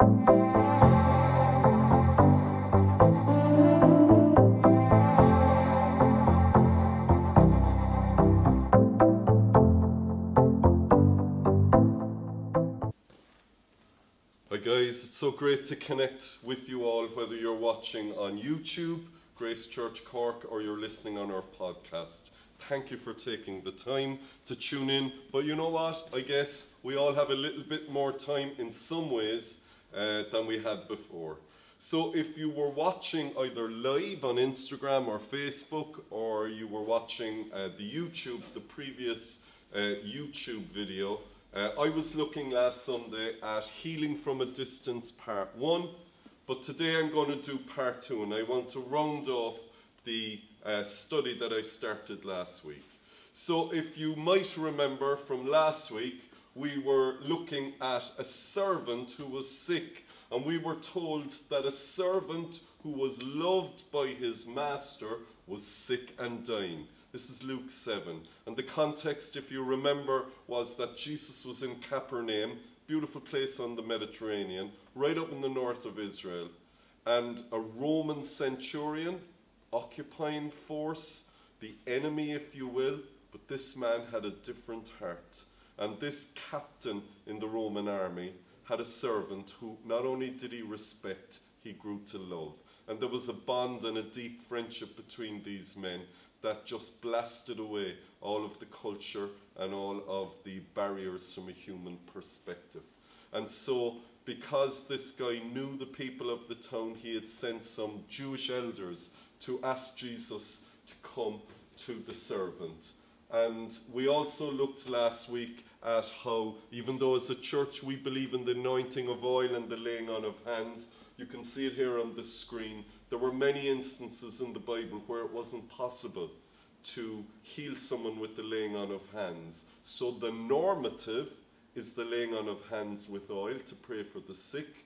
Hi guys, it's so great to connect with you all, whether you're watching on YouTube, Grace Church Cork, or you're listening on our podcast. Thank you for taking the time to tune in. But you know what? I guess we all have a little bit more time in some ways uh, than we had before. So if you were watching either live on Instagram or Facebook, or you were watching uh, the YouTube, the previous uh, YouTube video, uh, I was looking last Sunday at Healing from a Distance Part 1, but today I'm going to do Part 2 and I want to round off the uh, study that I started last week. So if you might remember from last week, we were looking at a servant who was sick and we were told that a servant who was loved by his master was sick and dying. This is Luke 7. And the context, if you remember, was that Jesus was in Capernaum, beautiful place on the Mediterranean, right up in the north of Israel. And a Roman centurion, occupying force, the enemy, if you will, but this man had a different heart. And this captain in the Roman army had a servant who not only did he respect, he grew to love. And there was a bond and a deep friendship between these men that just blasted away all of the culture and all of the barriers from a human perspective. And so, because this guy knew the people of the town, he had sent some Jewish elders to ask Jesus to come to the servant. And we also looked last week at how, even though as a church we believe in the anointing of oil and the laying on of hands, you can see it here on the screen. There were many instances in the Bible where it wasn't possible to heal someone with the laying on of hands. So the normative is the laying on of hands with oil to pray for the sick.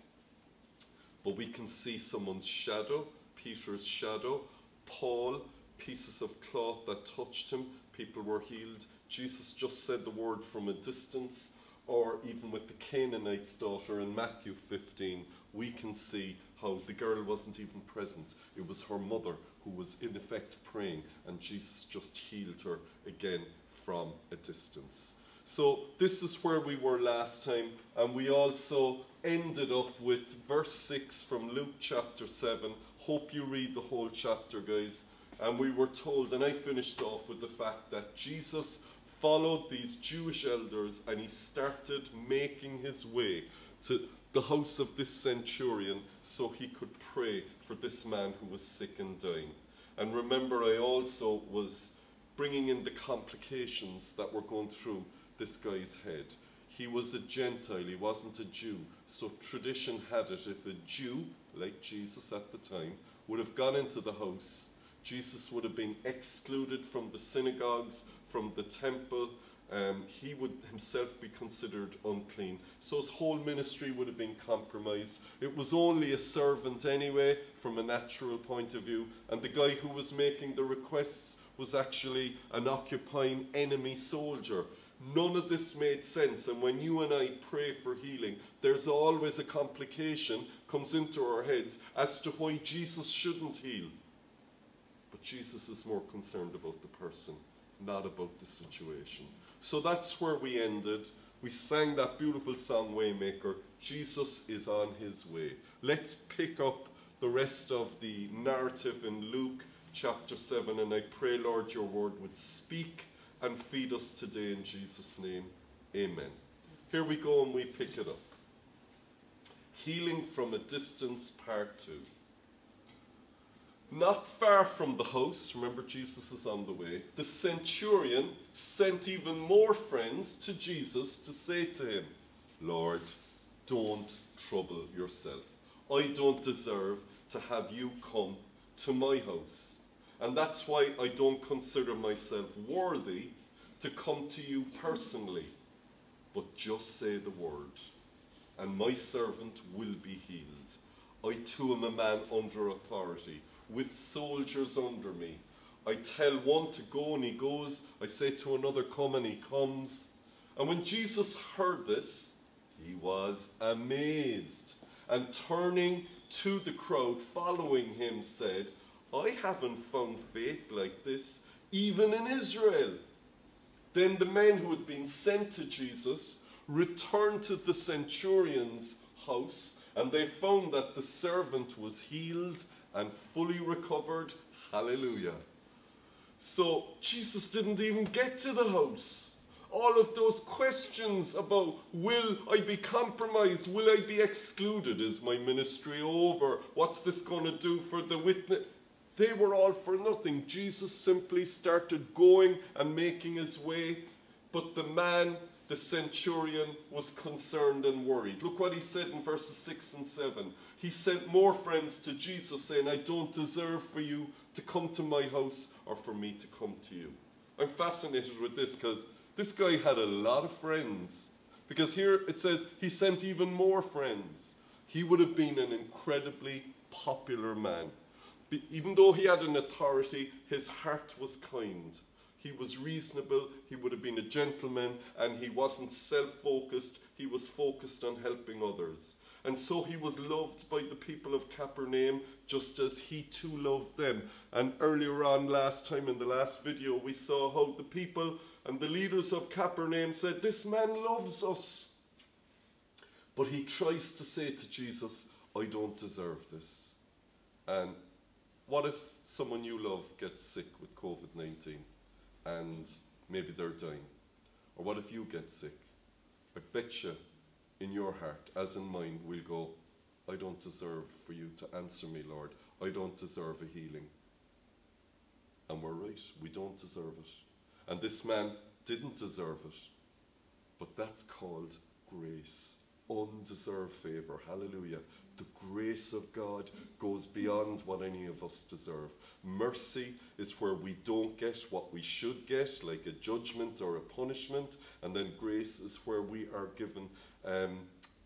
But we can see someone's shadow, Peter's shadow, Paul, pieces of cloth that touched him, people were healed. Jesus just said the word from a distance, or even with the Canaanite's daughter in Matthew 15, we can see how the girl wasn't even present. It was her mother who was in effect praying, and Jesus just healed her again from a distance. So, this is where we were last time, and we also ended up with verse 6 from Luke chapter 7. Hope you read the whole chapter, guys. And we were told, and I finished off with the fact that Jesus followed these Jewish elders and he started making his way to the house of this centurion so he could pray for this man who was sick and dying. And remember, I also was bringing in the complications that were going through this guy's head. He was a Gentile, he wasn't a Jew. So tradition had it if a Jew, like Jesus at the time, would have gone into the house, Jesus would have been excluded from the synagogues, from the temple, um, he would himself be considered unclean. So his whole ministry would have been compromised. It was only a servant anyway, from a natural point of view, and the guy who was making the requests was actually an occupying enemy soldier. None of this made sense, and when you and I pray for healing, there's always a complication comes into our heads as to why Jesus shouldn't heal. But Jesus is more concerned about the person, not about the situation. So that's where we ended. We sang that beautiful song, Waymaker. Jesus is on his way. Let's pick up the rest of the narrative in Luke chapter 7, and I pray, Lord, your word would speak and feed us today in Jesus' name. Amen. Here we go, and we pick it up. Healing from a Distance, Part 2. Not far from the house, remember Jesus is on the way, the centurion sent even more friends to Jesus to say to him, Lord, don't trouble yourself. I don't deserve to have you come to my house. And that's why I don't consider myself worthy to come to you personally. But just say the word, and my servant will be healed. I too am a man under authority with soldiers under me. I tell one to go and he goes. I say to another, come and he comes. And when Jesus heard this, he was amazed. and turning to the crowd following him said, I haven't found faith like this even in Israel. Then the men who had been sent to Jesus returned to the centurion's house and they found that the servant was healed and fully recovered. Hallelujah. So Jesus didn't even get to the house. All of those questions about will I be compromised? Will I be excluded? Is my ministry over? What's this going to do for the witness? They were all for nothing. Jesus simply started going and making his way. But the man, the centurion, was concerned and worried. Look what he said in verses 6 and 7. He sent more friends to Jesus, saying, I don't deserve for you to come to my house or for me to come to you. I'm fascinated with this because this guy had a lot of friends. Because here it says he sent even more friends. He would have been an incredibly popular man. Even though he had an authority, his heart was kind. He was reasonable, he would have been a gentleman, and he wasn't self focused, he was focused on helping others. And so he was loved by the people of Capernaum just as he too loved them. And earlier on, last time in the last video, we saw how the people and the leaders of Capernaum said, This man loves us. But he tries to say to Jesus, I don't deserve this. And what if someone you love gets sick with COVID 19 and maybe they're dying? Or what if you get sick? I bet you in your heart, as in mine, we'll go, I don't deserve for you to answer me, Lord. I don't deserve a healing. And we're right, we don't deserve it. And this man didn't deserve it. But that's called grace, undeserved favour. Hallelujah. The grace of God goes beyond what any of us deserve. Mercy is where we don't get what we should get, like a judgment or a punishment. And then grace is where we are given um,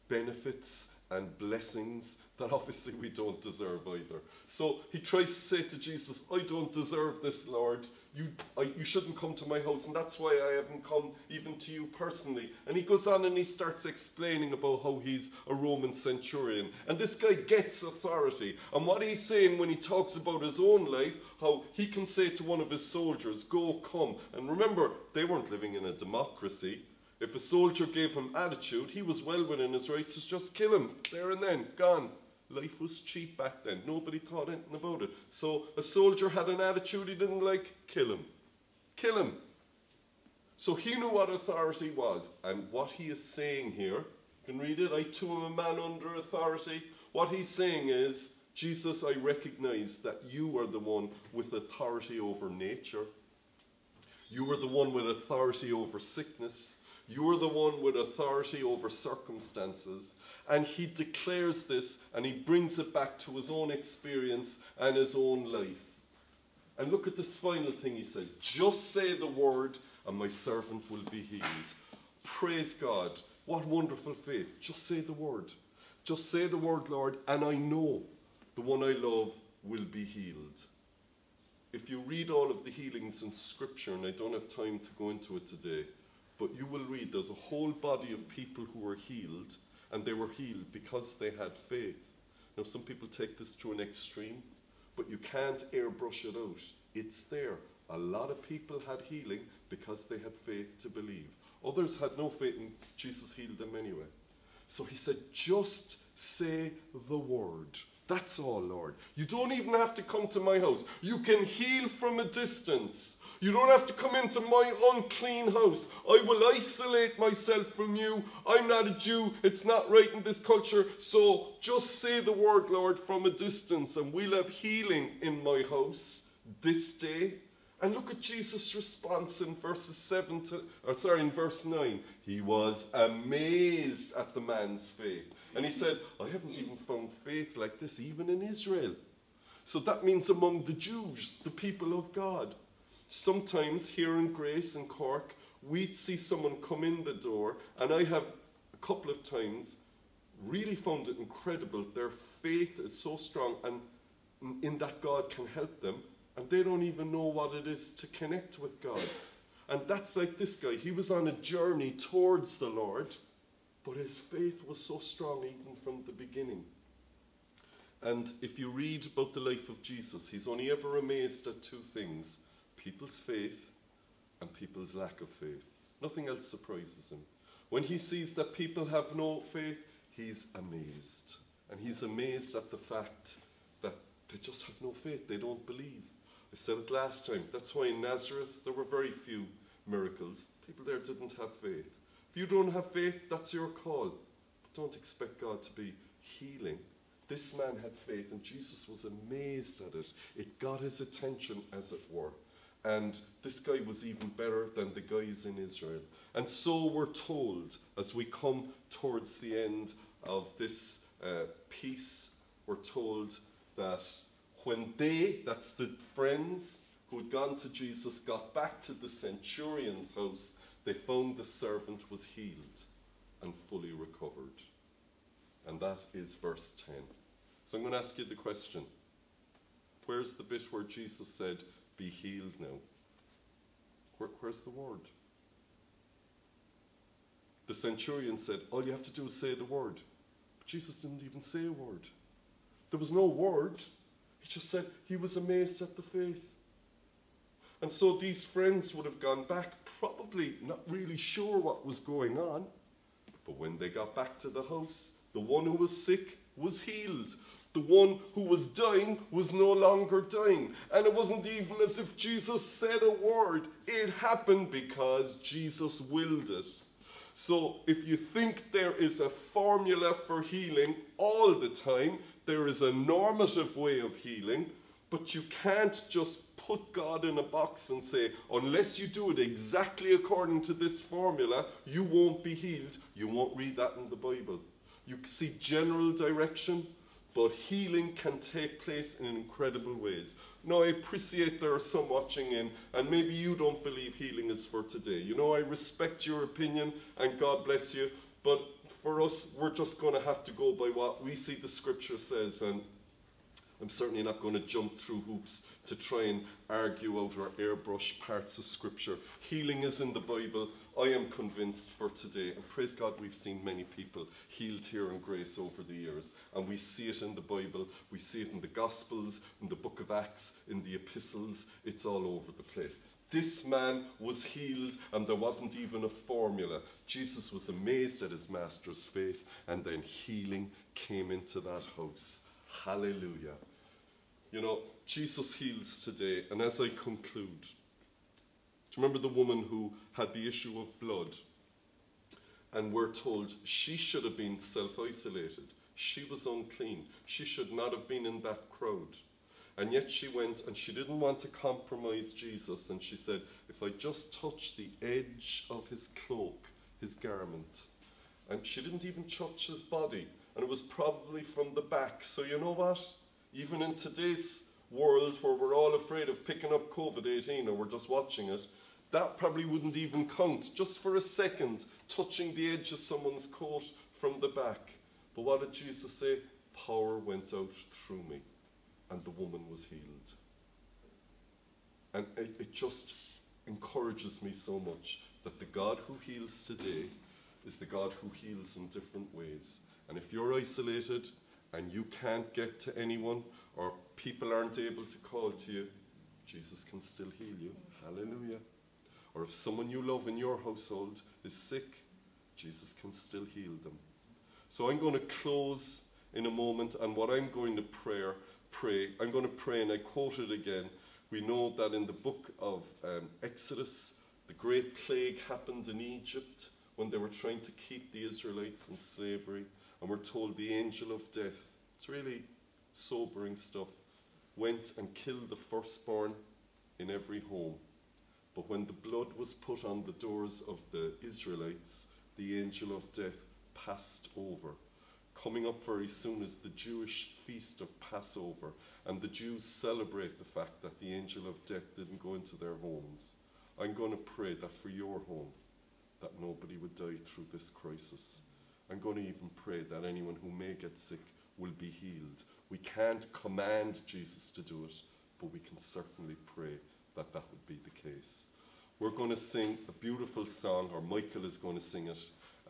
benefits and blessings that obviously we don't deserve either. So he tries to say to Jesus, I don't deserve this, Lord. You, I, you shouldn't come to my house, and that's why I haven't come even to you personally. And he goes on and he starts explaining about how he's a Roman centurion. And this guy gets authority. And what he's saying when he talks about his own life, how he can say to one of his soldiers, Go, come. And remember, they weren't living in a democracy. If a soldier gave him attitude, he was well within his rights to just kill him there and then, gone. Life was cheap back then. Nobody thought anything about it. So a soldier had an attitude he didn't like, kill him. Kill him. So he knew what authority was. And what he is saying here, you can read it, I too am a man under authority. What he's saying is, Jesus, I recognize that you are the one with authority over nature. You are the one with authority over sickness. You are the one with authority over circumstances. And he declares this and he brings it back to his own experience and his own life. And look at this final thing he said just say the word, and my servant will be healed. Praise God. What wonderful faith. Just say the word. Just say the word, Lord, and I know the one I love will be healed. If you read all of the healings in Scripture, and I don't have time to go into it today, but you will read there's a whole body of people who were healed, and they were healed because they had faith. Now, some people take this to an extreme, but you can't airbrush it out. It's there. A lot of people had healing because they had faith to believe. Others had no faith, and Jesus healed them anyway. So he said, just say the word. That's all, Lord. You don't even have to come to my house. You can heal from a distance. You don't have to come into my unclean house. I will isolate myself from you. I'm not a Jew. It's not right in this culture. So just say the word, Lord, from a distance, and we'll have healing in my house this day. And look at Jesus' response in verses 7 to, or sorry, in verse 9. He was amazed at the man's faith. And he said, I haven't even found faith like this, even in Israel. So that means among the Jews, the people of God. Sometimes here in Grace and Cork, we'd see someone come in the door, and I have a couple of times really found it incredible. Their faith is so strong, and in that God can help them, and they don't even know what it is to connect with God. And that's like this guy. He was on a journey towards the Lord, But his faith was so strong even from the beginning. And if you read about the life of Jesus, he's only ever amazed at two things people's faith and people's lack of faith. Nothing else surprises him. When he sees that people have no faith, he's amazed. And he's amazed at the fact that they just have no faith. They don't believe. I said it last time. That's why in Nazareth there were very few miracles. People there didn't have faith. If you don't have faith, that's your call. But don't expect God to be healing. This man had faith, and Jesus was amazed at it. It got his attention, as it were. And this guy was even better than the guys in Israel. And so we're told as we come towards the end of this uh, piece, we're told that when they, that's the friends who had gone to Jesus, got back to the centurion's house, they found the servant was healed and fully recovered. And that is verse 10. So I'm going to ask you the question Where's the bit where Jesus said, Be healed now? Where, where's the word? The centurion said, All you have to do is say the word. But Jesus didn't even say a word. There was no word. He just said he was amazed at the faith. And so these friends would have gone back, probably not really sure what was going on. But when they got back to the house, the one who was sick was healed. The one who was dying was no longer dying. And it wasn't even as if Jesus said a word. It happened because Jesus willed it. So if you think there is a formula for healing all the time, there is a normative way of healing, but you can't just put God in a box and say, unless you do it exactly according to this formula, you won't be healed. You won't read that in the Bible. You see general direction, but healing can take place in incredible ways. Now, I appreciate there are some watching in, and maybe you don't believe healing is for today. You know, I respect your opinion, and God bless you, but for us, we're just going to have to go by what we see the scripture says, and I'm certainly not going to jump through hoops to try and argue out or airbrush parts of scripture. Healing is in the Bible. I am convinced for today, and praise God, we've seen many people healed here in grace over the years, and we see it in the Bible, we see it in the Gospels, in the book of Acts, in the epistles, it's all over the place. This man was healed, and there wasn't even a formula. Jesus was amazed at his master's faith, and then healing came into that house. Hallelujah. You know, Jesus heals today, and as I conclude, do you remember the woman who had the issue of blood? And we're told she should have been self isolated. She was unclean. She should not have been in that crowd. And yet she went and she didn't want to compromise Jesus. And she said, If I just touch the edge of his cloak, his garment. And she didn't even touch his body. And it was probably from the back. So you know what? Even in today's world where we're all afraid of picking up COVID 18 or we're just watching it, that probably wouldn't even count, just for a second, touching the edge of someone's coat from the back. But what did Jesus say? Power went out through me, and the woman was healed. And it, it just encourages me so much that the God who heals today is the God who heals in different ways. And if you're isolated and you can't get to anyone, or people aren't able to call to you, Jesus can still heal you. Hallelujah. Or if someone you love in your household is sick, Jesus can still heal them. So I'm going to close in a moment, and what I'm going to pray, pray, I'm going to pray, and I quote it again. We know that in the book of um, Exodus, the great plague happened in Egypt when they were trying to keep the Israelites in slavery, and we're told the angel of death, it's really sobering stuff, went and killed the firstborn in every home. But when the blood was put on the doors of the Israelites, the angel of death passed over. Coming up very soon is the Jewish feast of Passover, and the Jews celebrate the fact that the angel of death didn't go into their homes. I'm going to pray that for your home, that nobody would die through this crisis. I'm going to even pray that anyone who may get sick will be healed. We can't command Jesus to do it, but we can certainly pray that that would be the case. We're going to sing a beautiful song, or Michael is going to sing it,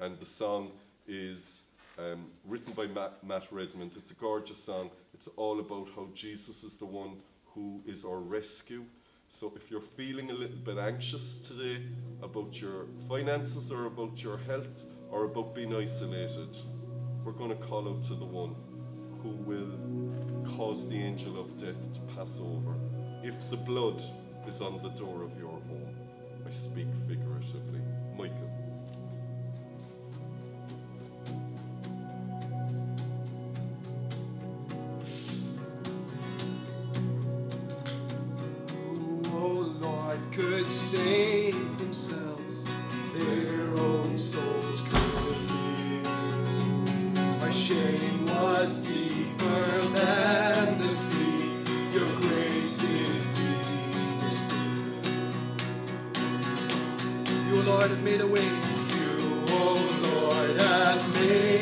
and the song is um, written by Matt, Matt Redman. It's a gorgeous song. It's all about how Jesus is the one who is our rescue. So if you're feeling a little bit anxious today about your finances or about your health or about being isolated, we're going to call out to the one who will cause the angel of death to pass over. If the blood is on the door of your home, I speak figuratively. Lord, made a way. You, oh Lord, have made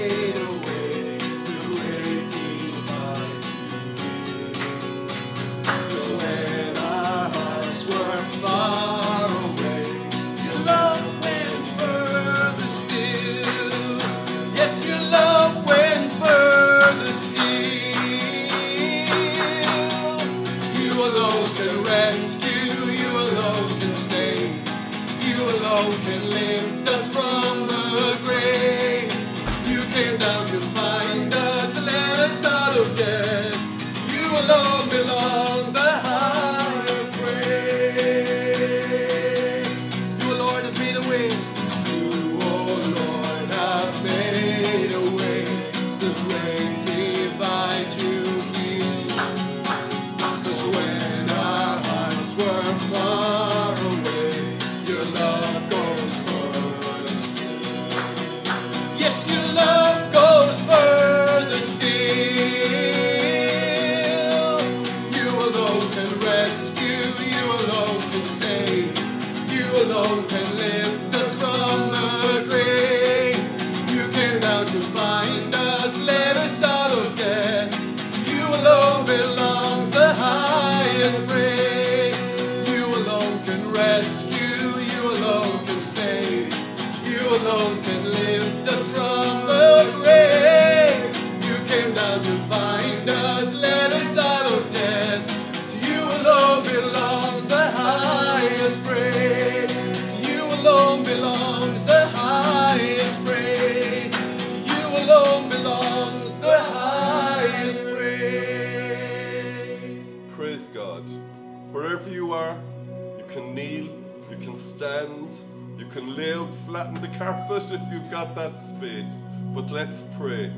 can you can lay out flat on the carpet if you've got that space. But let's pray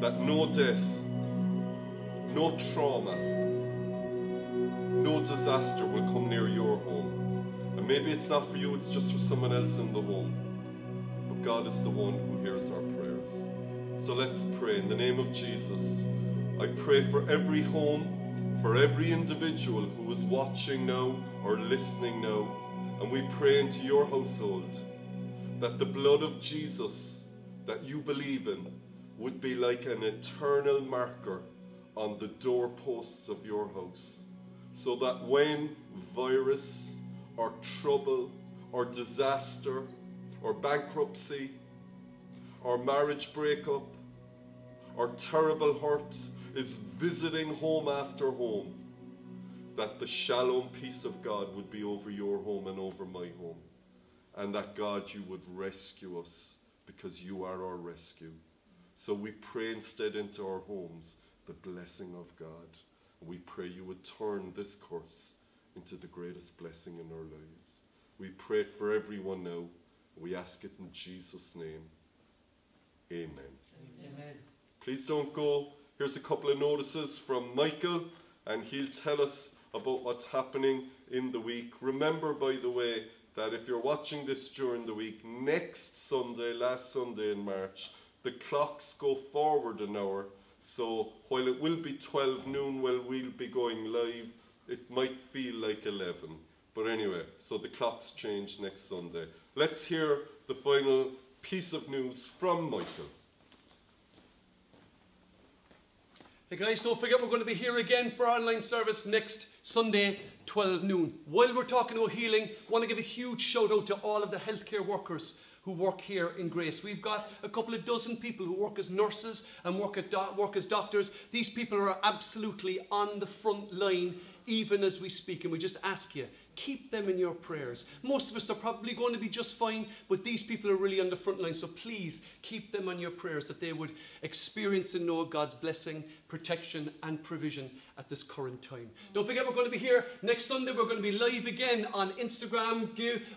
that no death, no trauma, no disaster will come near your home. And maybe it's not for you, it's just for someone else in the home. But God is the one who hears our prayers. So let's pray in the name of Jesus. I pray for every home, for every individual who is watching now or listening now. And we pray into your household that the blood of Jesus that you believe in would be like an eternal marker on the doorposts of your house. So that when virus or trouble or disaster or bankruptcy or marriage breakup or terrible hurt is visiting home after home, that the shalom peace of God would be over your home and over my home. And that God, you would rescue us because you are our rescue. So we pray instead into our homes the blessing of God. We pray you would turn this course into the greatest blessing in our lives. We pray it for everyone now. We ask it in Jesus' name. Amen. Amen. Please don't go. Here's a couple of notices from Michael, and he'll tell us about what's happening in the week. Remember, by the way, that if you're watching this during the week, next Sunday, last Sunday in March, the clocks go forward an hour. So while it will be 12 noon while we'll be going live, it might feel like 11. But anyway, so the clocks change next Sunday. Let's hear the final piece of news from Michael. Hey guys, don't forget we're going to be here again for our online service next Sunday, 12 noon. While we're talking about healing, I want to give a huge shout out to all of the healthcare workers who work here in Grace. We've got a couple of dozen people who work as nurses and work, work as doctors. These people are absolutely on the front line even as we speak. And we just ask you, keep them in your prayers. Most of us are probably going to be just fine, but these people are really on the front line. So please keep them on your prayers that they would experience and know God's blessing, protection, and provision at this current time. Don't forget, we're going to be here next Sunday. We're going to be live again on Instagram,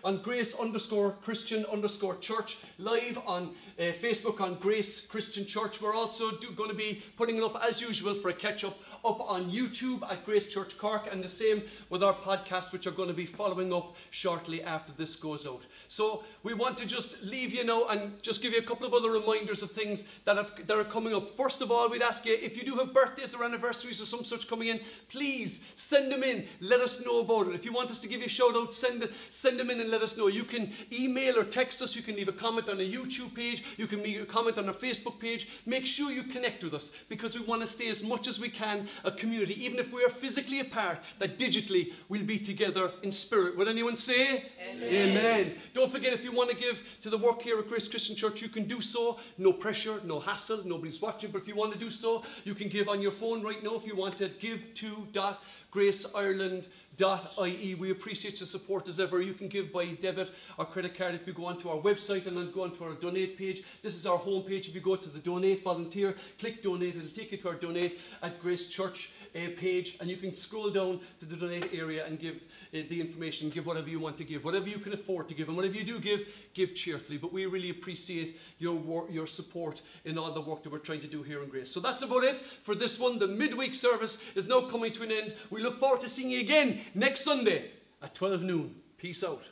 on Grace underscore Christian underscore Church, live on uh, Facebook on Grace Christian Church. We're also do, going to be putting it up as usual for a catch up up on YouTube at Grace Church Cork, and the same with our podcast, which are going to be following up shortly after this goes out. So we want to just leave you now and just give you a couple of other reminders of things that, have, that are coming up. First of all, we'd ask you if you do have birthdays or anniversaries or some such coming in, please send them in. Let us know about it. If you want us to give you a shout out, send, it, send them in and let us know. You can email or text us. You can leave a comment on a YouTube page. You can leave a comment on our Facebook page. Make sure you connect with us because we want to stay as much as we can a community, even if we are physically apart, that digitally we'll be together in spirit. Would anyone say? Amen. Amen. Don't forget, if you want to give to the work here at Grace Christian Church, you can do so. No pressure, no hassle, nobody's watching. But if you want to do so, you can give on your phone right now if you want to. Give to dot graceireland.ie. We appreciate your support as ever. You can give by debit or credit card if you go onto our website and then go onto our donate page. This is our home page. If you go to the donate volunteer, click donate, it'll take you to our donate at Grace Church uh, page and you can scroll down to the donate area and give uh, the information, give whatever you want to give, whatever you can afford to give, and whatever you do give, give cheerfully. But we really appreciate your, your support in all the work that we're trying to do here in Grace. So that's about it for this one. The midweek service is now coming to an end. We look forward to seeing you again next Sunday at 12 noon. Peace out.